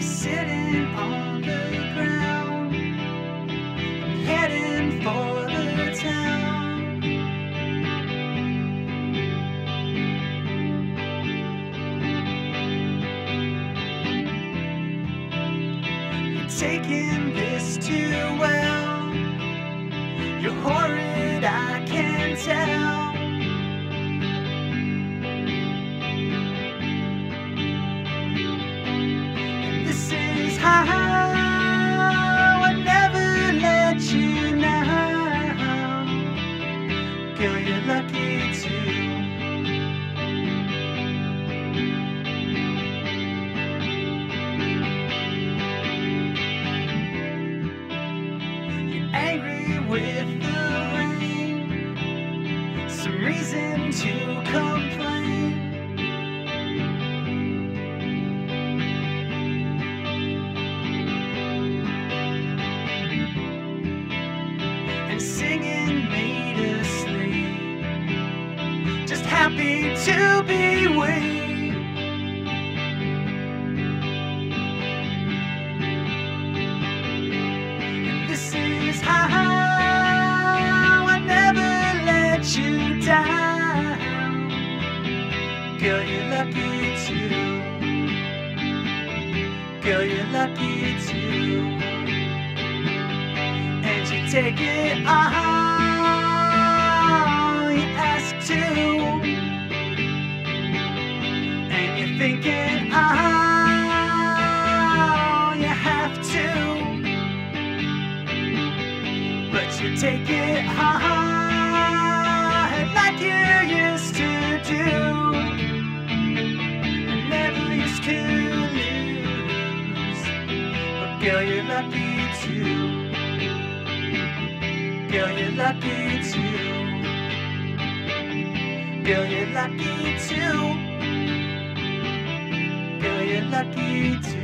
sitting on the ground, heading for the town. You're taking this too well. You're You're lucky too. You're angry with the rain. Some reason to complain. and singing made happy to be. And this is how I never let you down. Girl, you're lucky too. Girl, you're lucky too and you take it all thinking all you have to, but you take it hard like you used to do, never used to lose. But girl, you're lucky too. Girl, you're lucky too. Girl, you're lucky too. Lucky too.